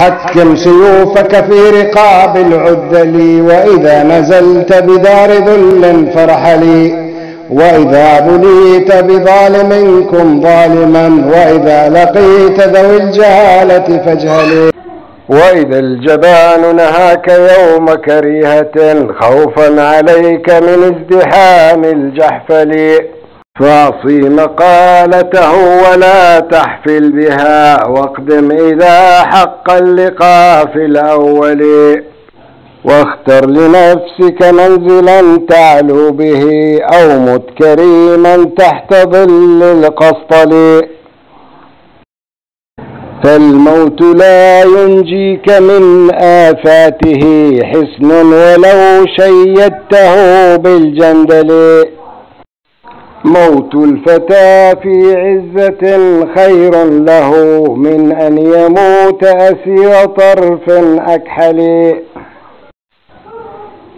حكم سيوفك في رقاب العذل وإذا نزلت بدار ذل فرحلي وإذا بليت بظالمكم ظالما وإذا لقيت ذوي الجهالة فاجهلي وإذا الجبان نهاك يوم كريهة خوفا عليك من ازدحام الجحفل. فاعصي مقالته ولا تحفل بها واقدم إذا حق اللقاء في الأول. واختر لنفسك منزلا تعلو به أو مت كريما تحت ظل القسطل فالموت لا ينجيك من آفاته حسن ولو شيدته بالجندل. موت الفتى في عزة خير له من أن يموت أسير طرف أكحل.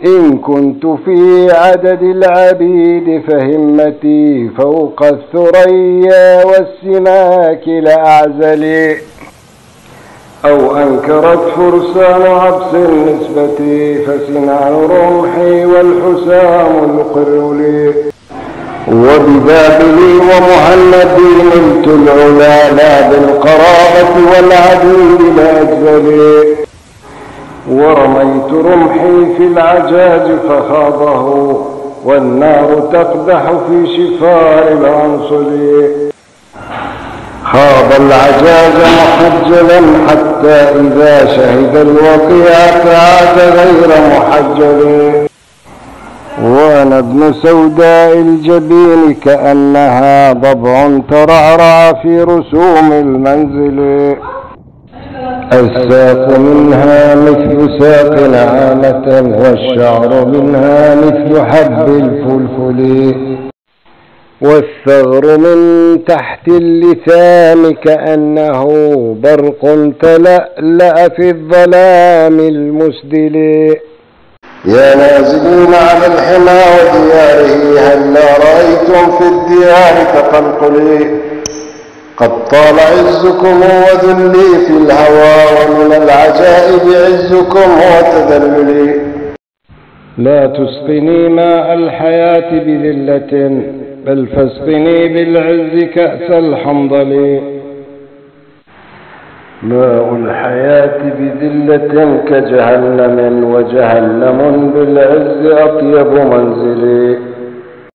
إن كنت في عدد العبيد فهمتي فوق الثريا والسماك لأعزلي أو أنكرت فرسان عبس النسبة فسنان رمحي والحسام يقر لي وببابلي ومهندي نلت العلا لا بالقرابة والعدل لأجزلي ورميت رمحي في العجاج فخاضه والنار تقدح في شفاء العنصل. خاض العجاج محجلا حتى إذا شهد الوقيعة عاد غير محجل. وأنا ابن سوداء الجبين كأنها ضبع ترعرع في رسوم المنزل. الساق منها مثل ساق نعامة والشعر منها مثل حب الفلفل. والثغر من تحت اللثام كأنه برق تلألأ في الظلام المسدل. يا نازلين على الحمى ودياره هلا رأيتم في الديار تقلقلي قد طال عزكم وذلي في الهوى ومن العجائب عزكم وتذللي. لا تسقني ماء الحياة بذلة بل فاسقني بالعز كأس الحنظل ماء الحياة بذلة كجهنم وجهنم بالعز أطيب منزلي.